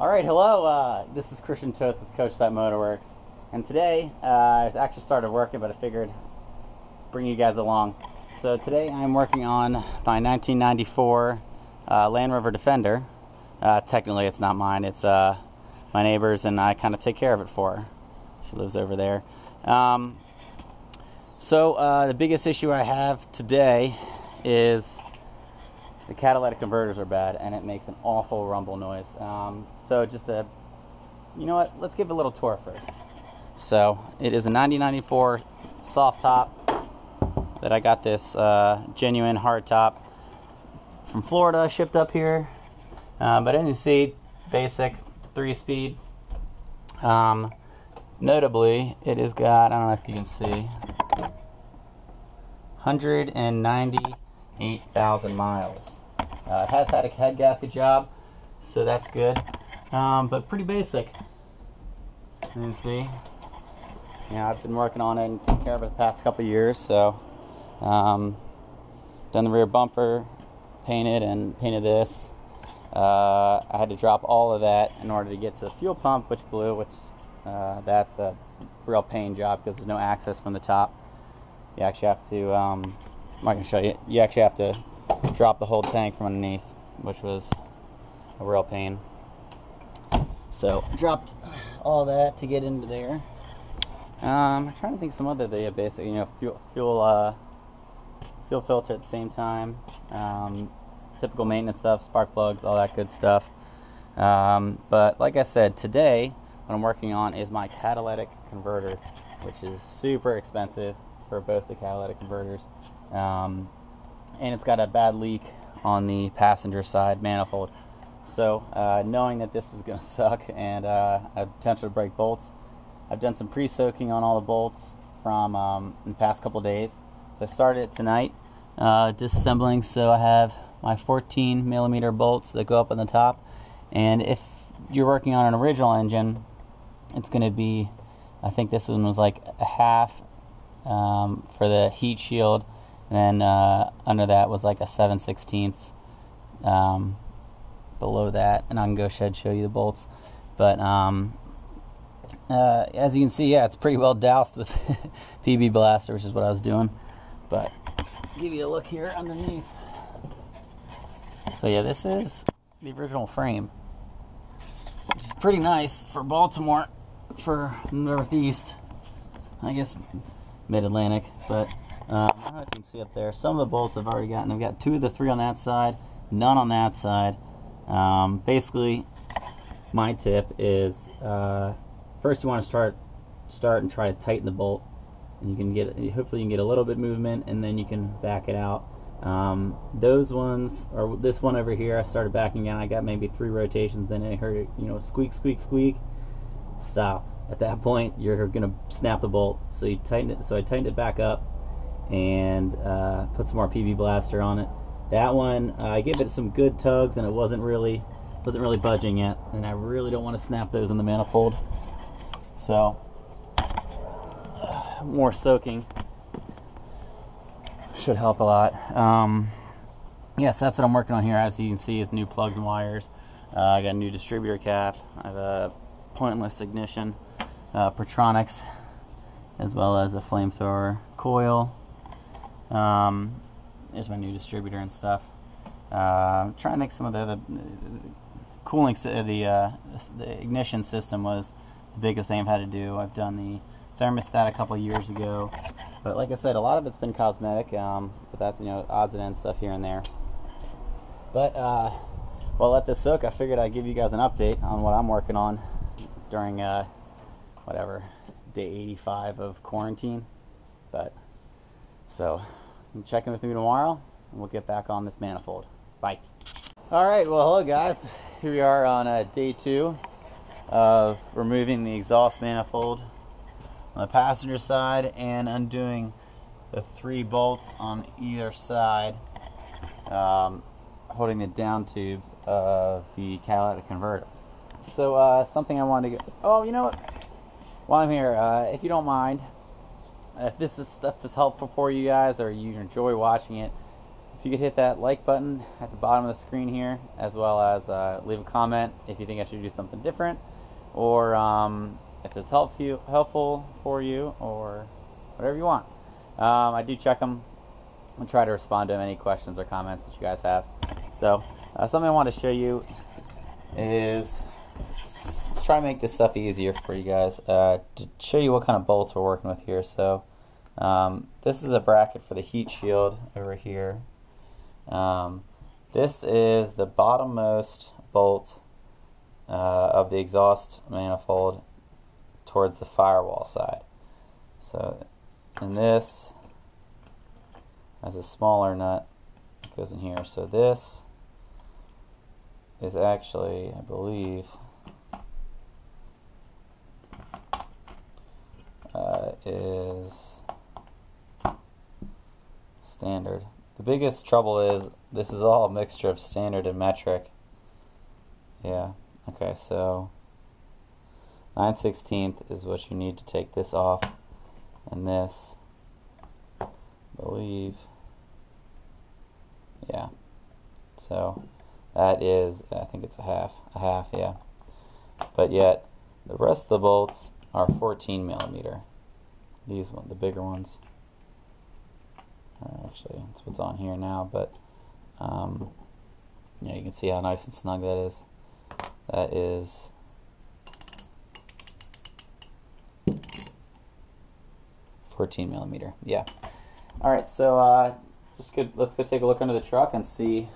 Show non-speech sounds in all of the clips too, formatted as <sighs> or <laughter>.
All right, hello. Uh, this is Christian Toth with Coachstop Motorworks, and today uh, I actually started working, but I figured bring you guys along. So today I'm working on my 1994 uh, Land Rover Defender. Uh, technically, it's not mine; it's uh, my neighbor's, and I kind of take care of it for her. She lives over there. Um, so uh, the biggest issue I have today is the catalytic converters are bad and it makes an awful rumble noise. Um, so just a, you know what? Let's give it a little tour first. So it is a 1994 soft top that I got this uh, genuine hard top from Florida shipped up here. Uh, but as you see, basic three speed. Um, notably, it has got, I don't know if you can see, 198,000 miles. Uh, it has had a head gasket job, so that's good. Um, but pretty basic. You can see. Yeah, I've been working on it and taking care of it the past couple years. So, um, done the rear bumper, painted and painted this. Uh, I had to drop all of that in order to get to the fuel pump, which blew, which uh, that's a real pain job because there's no access from the top. You actually have to, um, I'm not going to show you, you actually have to drop the whole tank from underneath, which was a real pain. So dropped all that to get into there. Um, I'm trying to think some other the basic, you know, fuel fuel uh, fuel filter at the same time. Um, typical maintenance stuff, spark plugs, all that good stuff. Um, but like I said, today what I'm working on is my catalytic converter, which is super expensive for both the catalytic converters. Um, and it's got a bad leak on the passenger side manifold. So, uh, knowing that this was going <laughs> to suck and uh, a potential to break bolts, I've done some pre-soaking on all the bolts from um, the past couple days. So I started it tonight, uh, disassembling. So I have my 14 millimeter bolts that go up on the top, and if you're working on an original engine, it's going to be, I think this one was like a half um, for the heat shield and then uh, under that was like a 7 16ths um, below that. And I can go shed show you the bolts. But um, uh, as you can see yeah it's pretty well doused with <laughs> PB blaster which is what I was doing. But give you a look here underneath. So yeah this is the original frame which is pretty nice for Baltimore for Northeast I guess mid-Atlantic. But uh, I don't know if you can see up there. Some of the bolts I've already gotten. I've got two of the three on that side, none on that side. Um, basically, my tip is uh, first you want to start start and try to tighten the bolt, and you can get hopefully you can get a little bit movement, and then you can back it out. Um, those ones, or this one over here, I started backing out. I got maybe three rotations, then I heard it, you know, squeak, squeak, squeak. Stop. At that point, you're gonna snap the bolt. So you tighten it. So I tightened it back up and uh, put some more PB Blaster on it. That one, uh, I gave it some good tugs, and it wasn't really wasn't really budging yet. And I really don't want to snap those in the manifold. So uh, <sighs> more soaking should help a lot. Um, yes, that's what I'm working on here. As you can see, it's new plugs and wires. Uh, I got a new distributor cap. I have a pointless ignition, uh, Pertronix, as well as a flamethrower coil, um, there's my new distributor and stuff. Uh, trying to think some of the other cooling, the uh, the ignition system was the biggest thing I've had to do. I've done the thermostat a couple years ago, but like I said, a lot of it's been cosmetic. Um, but that's you know odds and ends stuff here and there. But uh, well, let this soak. I figured I'd give you guys an update on what I'm working on during uh, whatever day 85 of quarantine. But so and check in with me tomorrow, and we'll get back on this manifold. Bye. All right, well, hello guys. Here we are on uh, day two of removing the exhaust manifold on the passenger side and undoing the three bolts on either side, um, holding the down tubes of the catalytic converter. So uh, something I wanted to get. Oh, you know what? While I'm here, uh, if you don't mind, if this is stuff is helpful for you guys or you enjoy watching it, if you could hit that like button at the bottom of the screen here, as well as uh, leave a comment if you think I should do something different, or um, if it's help you, helpful for you, or whatever you want. Um, I do check them and try to respond to any questions or comments that you guys have. So, uh, something I want to show you is try to make this stuff easier for you guys. Uh, to show you what kind of bolts we're working with here. So, um, this is a bracket for the heat shield over here. Um, this is the bottommost bolt uh, of the exhaust manifold towards the firewall side. So, and this has a smaller nut goes in here. So this is actually, I believe, uh, is standard. The biggest trouble is this is all a mixture of standard and metric. Yeah, okay, so 9 16th is what you need to take this off and this I believe yeah so that is I think it's a half a half yeah but yet the rest of the bolts are 14 millimeter these one the bigger ones. Actually that's what's on here now but um, yeah you can see how nice and snug that is. That is 14 millimeter yeah. All right so uh, just good let's go take a look under the truck and see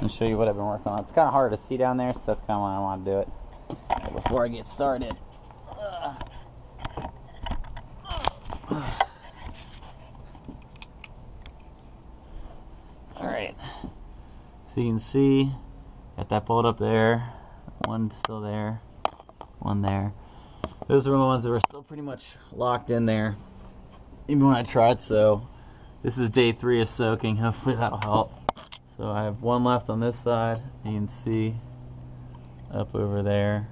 and show you what I've been working on. It's kind of hard to see down there so that's kind of why I want to do it before I get started all right so you can see got that bolt up there. One still there one there. Those are the ones that were still pretty much locked in there. Even when I tried so this is day three of soaking. <laughs> Hopefully that'll help. So I have one left on this side you can see up over there.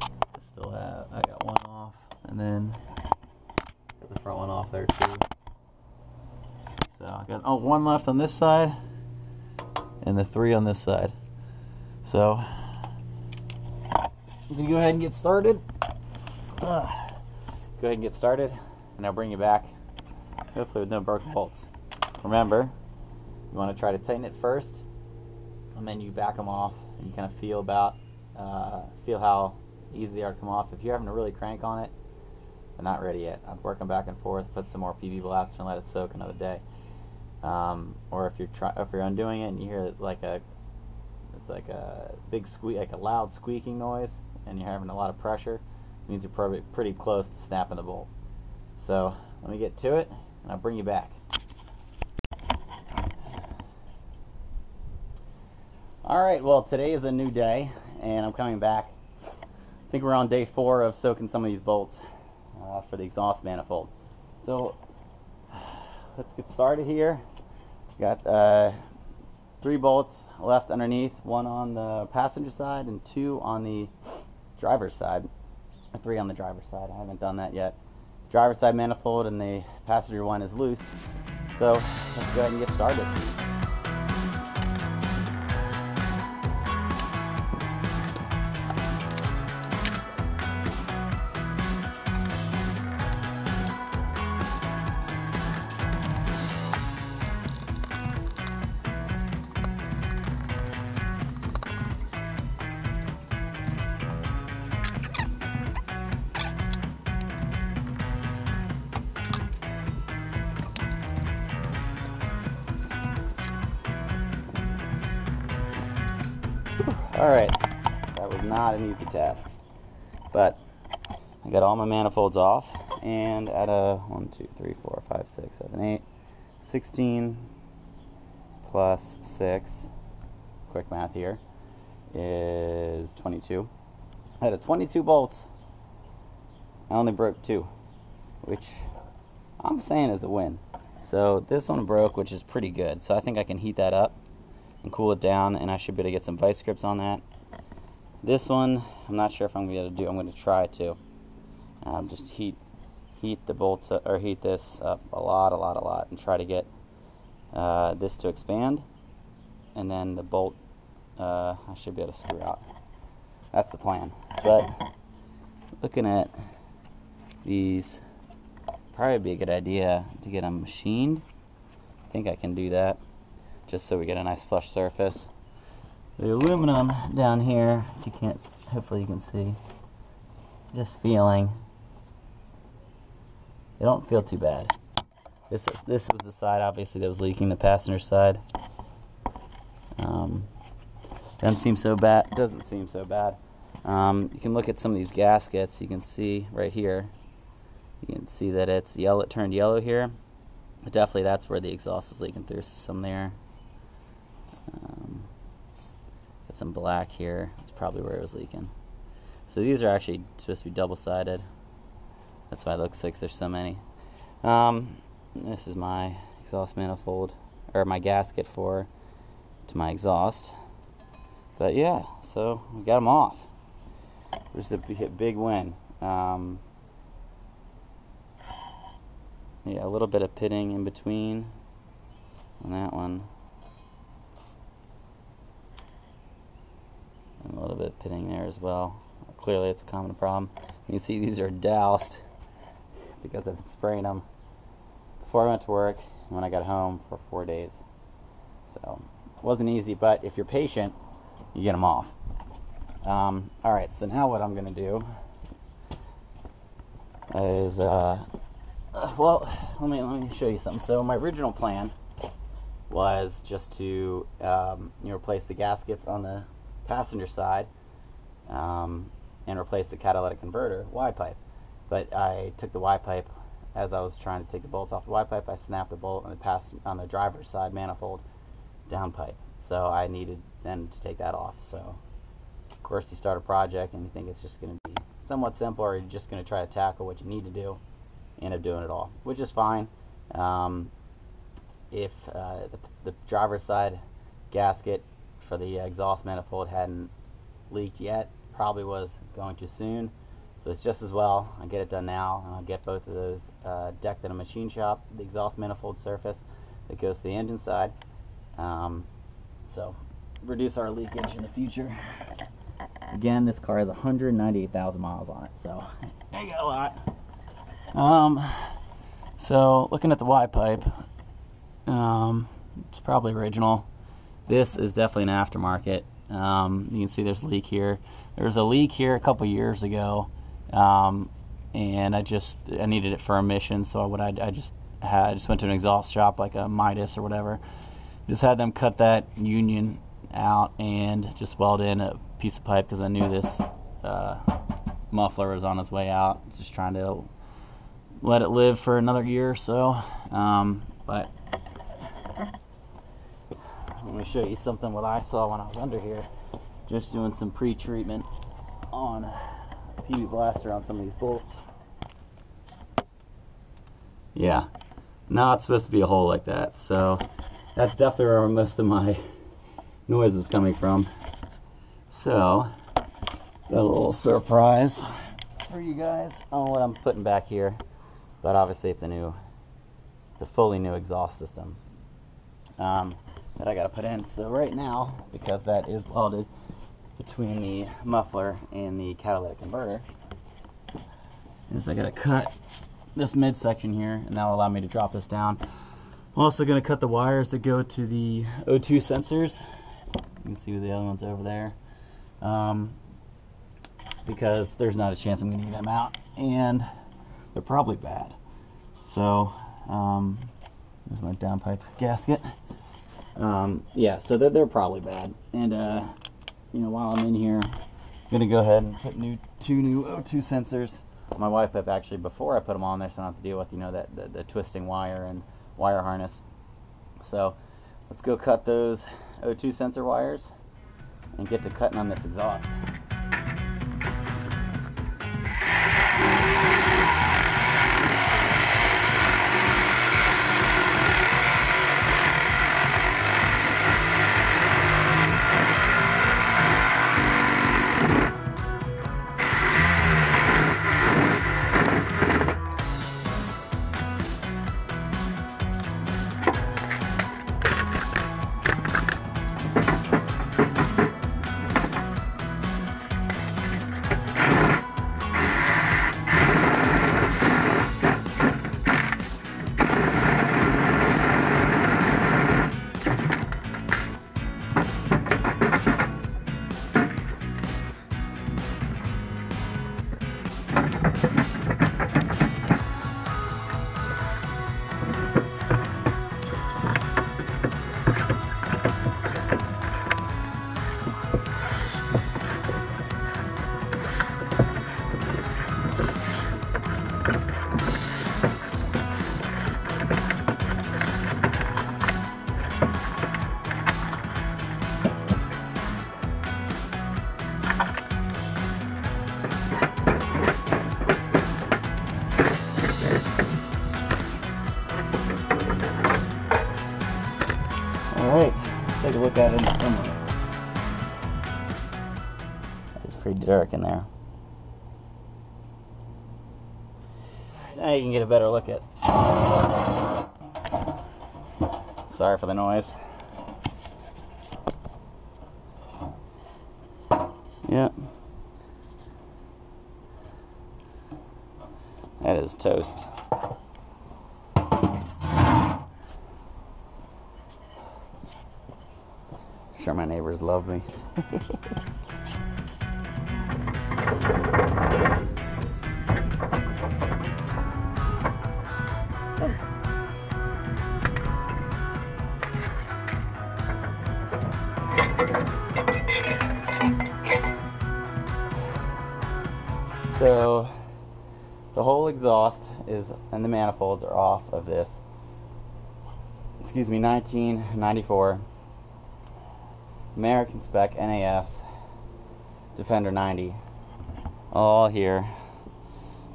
I still have I got one off and then got the front one off there too. So I got oh one left on this side and the three on this side. So I'm gonna go ahead and get started. Uh, go ahead and get started and I'll bring you back hopefully with no broken bolts. Remember you want to try to tighten it first and then you back them off and you kind of feel about uh, feel how easy they are to come off. If you're having to really crank on it they're not ready yet. I'd work them back and forth put some more PB blaster and let it soak another day um, or if you're try if you're undoing it and you hear like a it's like a big squeak like a loud squeaking noise and you're having a lot of pressure means you're probably pretty close to snapping the bolt so let me get to it and I'll bring you back. Alright, well today is a new day and I'm coming back. I think we're on day four of soaking some of these bolts uh, for the exhaust manifold. So let's get started here. Got uh, three bolts left underneath, one on the passenger side and two on the driver's side. Three on the driver's side. I haven't done that yet driver's side manifold and the passenger one is loose. So let's go ahead and get started. Alright, that was not an easy task. But I got all my manifolds off and at a 1, 2, 3, 4, 5, 6, 7, 8, 16 plus 6, quick math here, is 22. I had a 22 bolts. I only broke two, which I'm saying is a win. So this one broke, which is pretty good. So I think I can heat that up and cool it down and I should be able to get some vice grips on that. This one, I'm not sure if I'm going to be able to do. I'm going to try to. Um, just heat heat the bolts or heat this up a lot, a lot, a lot and try to get uh, this to expand, and then the bolt uh, I should be able to screw out. That's the plan. But looking at these, probably be a good idea to get them machined. I think I can do that, just so we get a nice flush surface. The aluminum down here, if you can't, hopefully you can see, just feeling. They don't feel too bad. This is, this was the side, obviously, that was leaking, the passenger side. Um, doesn't seem so bad. Doesn't seem so bad. Um, you can look at some of these gaskets. You can see right here. You can see that it's yellow. It turned yellow here. But definitely, that's where the exhaust was leaking through. So some there. Um, got some black here. That's probably where it was leaking. So these are actually supposed to be double-sided. That's why it looks like there's so many. Um, this is my exhaust manifold, or my gasket for to my exhaust. But yeah, so we got them off. Which is a big win. Um, yeah, a little bit of pitting in between on that one. And a little bit pitting there as well. Clearly it's a common problem. You can see these are doused <laughs> because I've been spraying them before I went to work and when I got home for four days. So it wasn't easy, but if you're patient, you get them off. Um, all right, so now what I'm going to do is, uh, well, let me let me show you something. So my original plan was just to um, you know replace the gaskets on the passenger side um, and replace the catalytic converter Y pipe. But I took the Y pipe as I was trying to take the bolts off the Y pipe. I snapped the bolt on the pass on the driver's side manifold down pipe. So I needed then to take that off. So of course you start a project and you think it's just going to be somewhat simple or you're just going to try to tackle what you need to do end up doing it all which is fine um, if uh, the, the driver's side gasket for the exhaust manifold hadn't leaked yet probably was going too soon so it's just as well I get it done now and I'll get both of those uh, decked in a machine shop the exhaust manifold surface that goes to the engine side um, so reduce our leakage in the future. Again, this car has 198,000 miles on it, so <laughs> I got a lot. Um, so looking at the Y pipe, um, it's probably original. This is definitely an aftermarket. Um, you can see there's a leak here. There was a leak here a couple years ago, um, and I just I needed it for emissions. So what I, I just had I just went to an exhaust shop like a Midas or whatever. Just had them cut that union out and just weld in a piece of pipe because I knew this uh, muffler was on its way out. Just trying to let it live for another year or so. Um, but me show you something what I saw when I was under here. Just doing some pre-treatment on PB Blaster on some of these bolts. Yeah, not supposed to be a hole like that. So that's definitely where most of my <laughs> noise was coming from. So, got a little surprise for you guys on what I'm putting back here. But obviously it's a new, it's a fully new exhaust system um, that I got to put in. So right now, because that is welded between the muffler and the catalytic converter, is I got to cut this midsection here, and that will allow me to drop this down. I'm also to cut the wires that go to the O2 sensors you can see the other ones over there. Um, because there's not a chance I'm to get them out. And they're probably bad. So, um, there's my downpipe gasket. Um, yeah, so they're, they're probably bad. And, uh, you know, while I'm in here, I'm going to go ahead and put new two new O2 sensors. My Y pipe actually, before I put them on there, so I don't have to deal with, you know, that the, the twisting wire and wire harness. So, let's go cut those O2 sensor wires and get to cutting on this exhaust. Pretty dark in there. Now you can get a better look at. Sorry for the noise. Yep. That is toast. Sure my neighbors love me. <laughs> exhaust is and the manifolds are off of this. Excuse me, 1994 American spec NAS Defender 90. All here.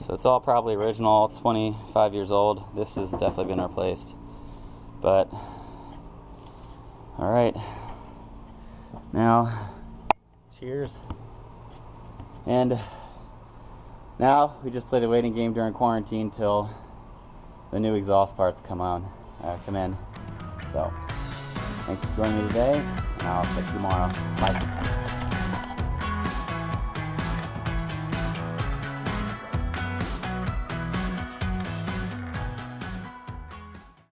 So it's all probably original, 25 years old. This has definitely been replaced. But all right. Now, cheers. And now we just play the waiting game during quarantine till the new exhaust parts come on, uh, come in. So, thanks for joining me today, and I'll catch you tomorrow. Bye.